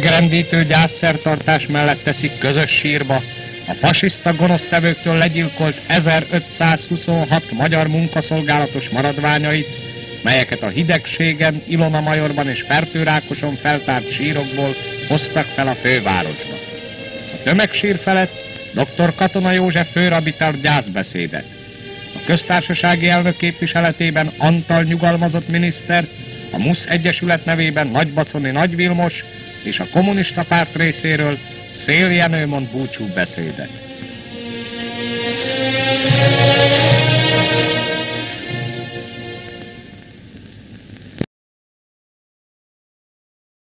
Megrendítő gyászszertartás mellett teszik közös sírba a fasiszta gonosztevőktől legyilkolt 1526 magyar munkaszolgálatos maradványait, melyeket a hidegségen, Ilona Majorban és Fertőrákoson feltárt sírokból hoztak fel a fővárosba. A tömegsír felett dr. Katona József főrabi tart gyászbeszédet. A köztársasági elnök képviseletében Antal nyugalmazott miniszter, a MUSZ Egyesület nevében Nagybaconi Nagy Vilmos és a kommunista párt részéről Szél Jenő mond búcsú beszédet.